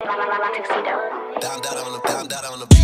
Tuxedo. Down, down on the, down, down on the.